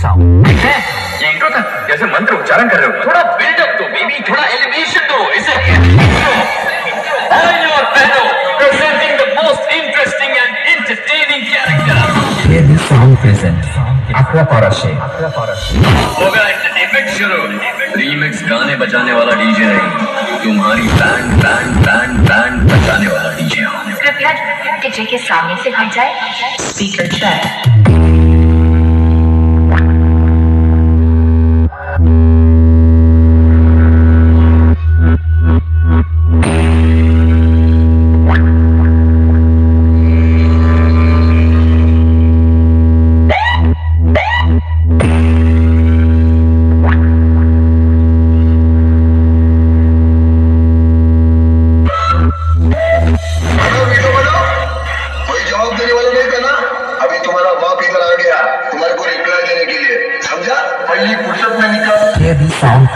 ठीक है ये इंट्रो था जैसे मंत्र उच्चारण कर रहे हो। थोड़ा बिल्डअप दो बेबी थोड़ा एलिवेशन दो इसे. Aqua Parashe. होगा एंटरटेनमेंट शुरू। रीमिक्स गाने बजाने वाला डीजे नहीं तुम्हारी बैंड बैंड बैंड बैंड बजाने वाला डीजे कृपया डीजे के सामने से हट जाए। स्पीकर चेक पहली फुर्सत में निकल के भी साउंड